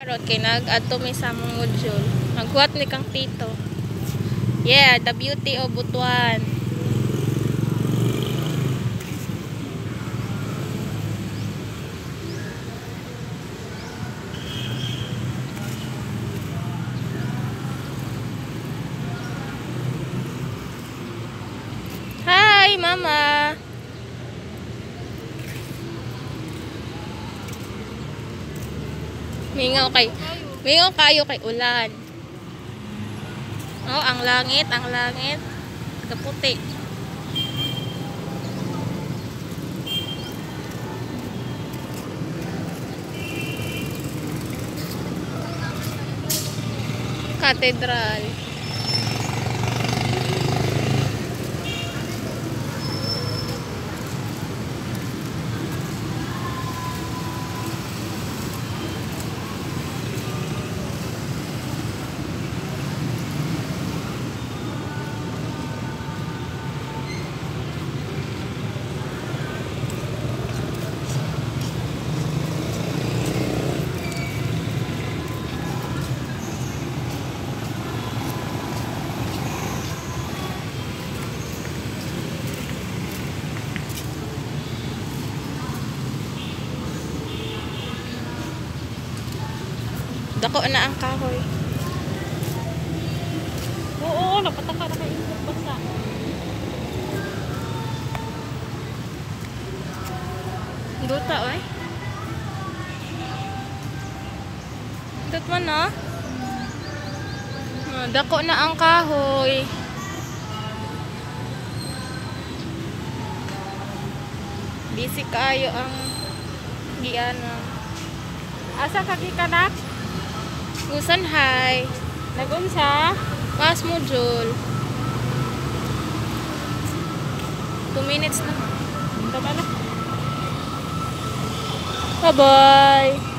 Karot kay nag-adto mi sa module. Magkuhat ni kang tito. Yeah, the beauty of Butuan. Hi, Mama. Mingaw kay Mingaw kayo kay ulan. Oh, ang langit, ang langit. Kaputi. Katedral. Dako na ang kahoy. Oo, napataka na kayo basa. Duta, oy. Dut man na. Ah, Dako na ang kahoy. Busy kayo ang giana. Asa ka gikanak? Usan hi. Nagunsa? Mas module. 2 minutes na. Tama na. Bye-bye.